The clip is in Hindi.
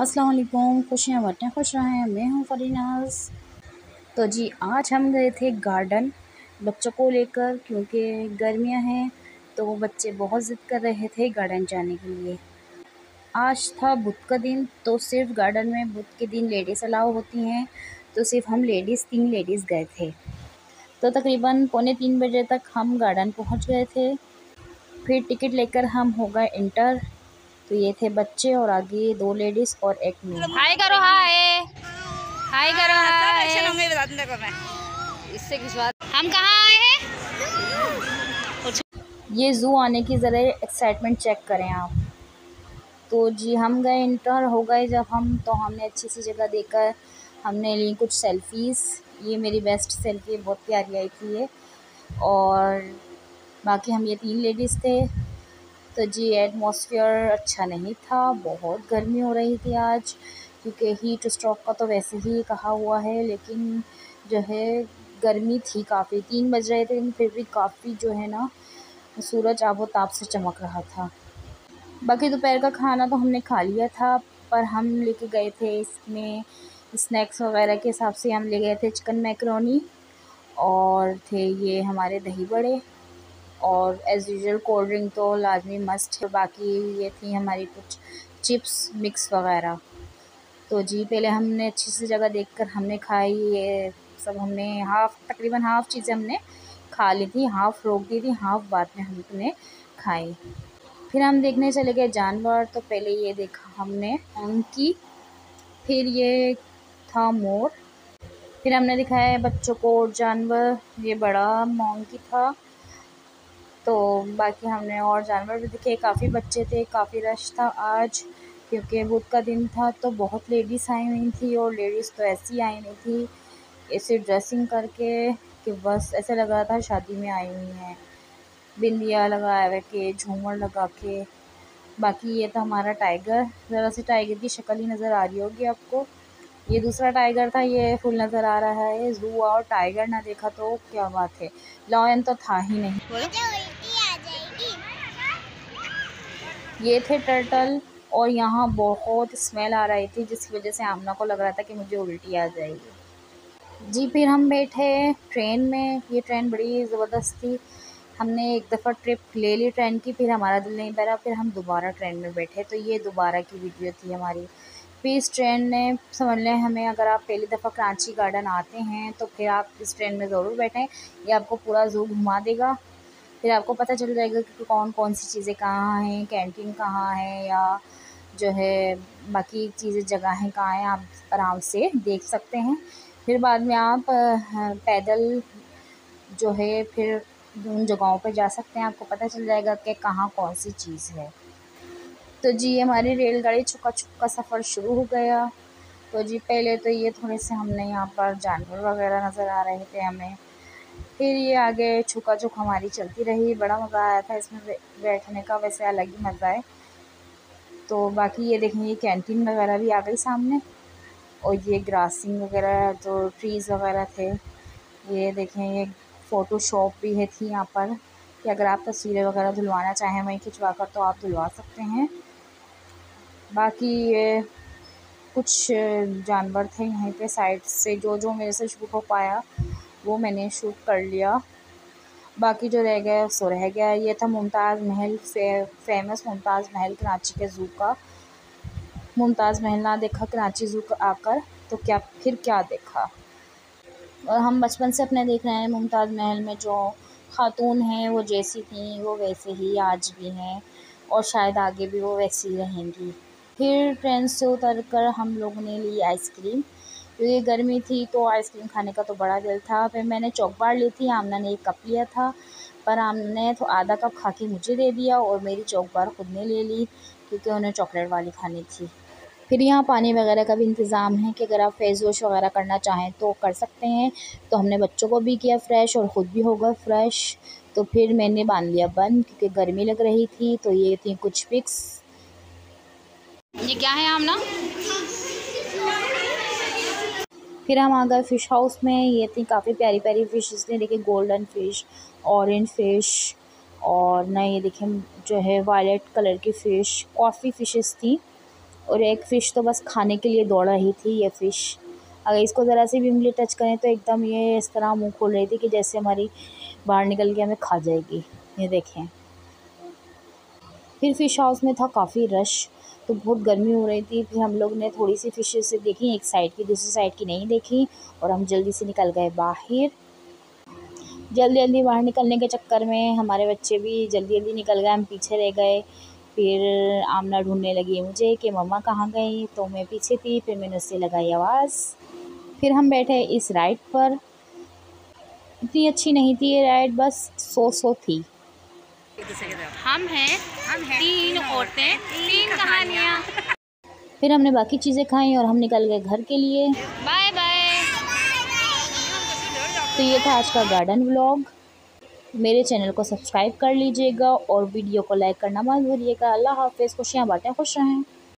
अस्सलाम वालेकुम खुशियाँ बटें खुश रहें। मैं हूँ फरीनाज। तो जी, आज हम गए थे गार्डन बच्चों को लेकर, क्योंकि गर्मियाँ हैं तो बच्चे बहुत ज़िद कर रहे थे गार्डन जाने के लिए। आज था बुध का दिन तो सिर्फ़ गार्डन में बुध के दिन लेडीज़ अलाउ होती हैं तो सिर्फ़ हम लेडीज़, तीन लेडीज़ गए थे। तो तकरीबन पौने तीन बजे तक हम गार्डन पहुँच गए थे। फिर टिकट लेकर हम हो गए इंटर। तो ये थे बच्चे और आगे दो लेडीज़ और एक मैं हाय करो हाय। हाय करो हाय। इससे किस बात हम कहाँ आए हैं? ये ज़ू आने की ज़रा एक्साइटमेंट चेक करें आप। तो जी हम गए इंटर हो गए जब हम तो हमने अच्छी सी जगह देखकर हमने ली कुछ सेल्फ़ीज़ ये मेरी बेस्ट सेल्फ़ी बहुत प्यारी आई थी ये। और बाकी हम ये तीन लेडीज़ थे। तो जी एटमॉस्फेयर अच्छा नहीं था, बहुत गर्मी हो रही थी आज, क्योंकि हीट स्ट्रोक का तो वैसे ही कहा हुआ है, लेकिन जो है गर्मी थी काफ़ी, तीन बज रहे थे, लेकिन फिर भी काफ़ी जो है ना, सूरज आबो ताप से चमक रहा था। बाकी दोपहर का खाना तो हमने खा लिया था, पर हम लेके गए थे इसमें स्नैक्स वगैरह के हिसाब से हम ले गए थे चिकन मैकरोनी और थे ये हमारे दही बड़े। और एज़ यूजल कोल्ड ड्रिंक तो लाजमी मस्ट है। बाकी ये थी हमारी कुछ चिप्स मिक्स वगैरह। तो जी, पहले हमने अच्छी सी जगह देखकर हमने खाई। ये सब हमने हाफ़ तकरीबन हाफ़ चीज़ें हमने खा ली थी। हाफ़ रोक दी थी हाफ़ बाद में हमने खाई। फिर हम देखने चले गए जानवर। तो पहले ये देखा हमने उनकी फिर ये था मोर। फिर हमने दिखाया बच्चों को जानवर। ये बड़ा मोंकी था। तो बाकी हमने और जानवर भी दिखे। काफ़ी बच्चे थे, काफ़ी रश था आज, क्योंकि बुध का दिन था तो बहुत लेडीज़ आई हुई थी और लेडीज़ तो ऐसी आई हुई थी। ऐसे ड्रेसिंग करके कि बस ऐसे लग रहा था शादी में आई हुई हैं। बिंदिया लगा के, झूमर लगा के। बाकी ये था हमारा टाइगर ज़रा सी टाइगर की शक्ल ही नज़र आ रही होगी आपको। ये दूसरा टाइगर था, ये फुल नज़र आ रहा है। जू और टाइगर ना देखा तो क्या बात है। लॉयन तो था ही नहीं। ये थे टर्टल और यहाँ बहुत स्मेल आ रही थी, जिसकी वजह से आमना को लग रहा था कि मुझे उल्टी आ जाएगी। जी, फिर हम बैठे ट्रेन में। ये ट्रेन बड़ी ज़बरदस्त थी। हमने एक दफ़ा ट्रिप ले ली ट्रेन की, फिर हमारा दिल नहीं भरा, फिर हम दोबारा ट्रेन में बैठे। तो ये दोबारा की वीडियो थी हमारी। फिर इस ट्रेन ने, समझ लें हमें, अगर आप पहली दफ़ा कराची गार्डन आते हैं तो फिर आप इस ट्रेन में ज़रूर बैठें। ये आपको पूरा ज़ू घुमा देगा। फिर आपको पता चल जाएगा कि कौन कौन सी चीज़ें कहाँ हैं, कैंटीन कहाँ है या जो है बाकी चीज़ें, जगहें कहाँ हैं, आप आराम से देख सकते हैं। फिर बाद में आप पैदल जो है फिर उन जगहों पर जा सकते हैं। आपको पता चल जाएगा कि कहाँ कौन सी चीज़ है। तो जी, हमारी रेलगाड़ी छुका छुप का सफ़र शुरू हो गया। तो जी, पहले तो ये थोड़े से हमने यहाँ पर जानवर वगैरह नज़र आ रहे थे हमें। फिर ये आगे छुका छुक हमारी चलती रही। बड़ा मज़ा आया था इसमें बैठने का, वैसे अलग ही मज़ा है। तो बाकी ये देखें ये कैंटीन वगैरह भी आ गई सामने। और ये ग्रासिंग वगैरह, जो ट्रीज़ वगैरह थे, ये देखें, ये फ़ोटो शॉप भी है थी यहाँ पर कि अगर आप तस्वीरें वगैरह धुलवाना चाहें, वहीं खिंचवा कर तो आप धुलवा सकते हैं। बाकी ये कुछ जानवर थे यहीं पे साइड से जो जो मेरे से शूट हो पाया वो मैंने शूट कर लिया। बाकी जो रह गया सो रह गया ये था मुमताज़ महल फे, फ़ेमस मुमताज़ महल कराची के ज़ू का। मुमताज़ महल ना देखा कराची ज़ू का आकर तो क्या फिर क्या देखा? और हम बचपन से अपने देख रहे हैं मुमताज़ महल में जो ख़ातून हैं वो जैसी थी वो वैसे ही आज भी हैं और शायद आगे भी वो वैसी रहेंगी। फिर ट्रेन से उतर कर हम लोगों ने ली आइसक्रीम क्योंकि गर्मी थी तो आइसक्रीम खाने का तो बड़ा दिल था। फिर मैंने चौक बार ली थी, आमना ने एक कप लिया था। पर आमना ने तो आधा कप खा के मुझे दे दिया और मेरी चौक बार खुद ने ले ली क्योंकि उन्हें चॉकलेट वाली खानी थी। फिर यहाँ पानी वगैरह का भी इंतज़ाम है कि अगर आप फेस वॉश वगैरह करना चाहें तो कर सकते हैं। तो हमने बच्चों को भी किया फ़्रेश और ख़ुद भी होगा फ़्रेश। तो फिर मैंने बाँध लिया बंद क्योंकि गर्मी लग रही थी तो ये थी कुछ पिक्स। ये क्या है आमना? फिर हम आ गए फ़िश हाउस में। ये थी काफ़ी प्यारी प्यारी फ़िशेस थी देखिए गोल्डन फ़िश ऑरेंज फ़िश और ना ये देखें जो है वायलेट कलर की फ़िश कॉफ़ी फ़िशेस थी। और एक फ़िश तो बस खाने के लिए दौड़ रही थी ये फ़िश अगर इसको ज़रा सी भी उंगली टच करें तो एकदम ये इस तरह मुँह खोल रही थी कि जैसे हमारी बाहर निकल के हमें खा जाएगी। ये देखें। फिर फ़िश हाउस में था काफ़ी रश तो बहुत गर्मी हो रही थी, फिर हम लोग ने थोड़ी सी फ़िशेस देखी, एक साइड की, दूसरी साइड की नहीं देखी और हम जल्दी से निकल गए बाहर। जल्दी जल्दी बाहर निकलने के चक्कर में हमारे बच्चे भी जल्दी जल्दी निकल गए, हम पीछे रह गए। फिर आमना ढूँढने लगी मुझे कि मम्मा कहाँ गई तो मैं पीछे थी, फिर मैंने उससे लगाई आवाज़। फिर हम बैठे इस राइड पर। इतनी अच्छी नहीं थी ये राइड बस सो सो थी। हम हैं हम हैं तीन औरतें तीन कहानियाँ। फिर हमने बाकी चीज़ें खाई और हम निकल गए घर के लिए। Bye bye. तो ये था आज का गार्डन व्लॉग मेरे चैनल को सब्सक्राइब कर लीजिएगा और वीडियो को लाइक करना मत भूलिएगा। अल्लाह हाफिज़ खुशियाँ बाटें खुश रहें।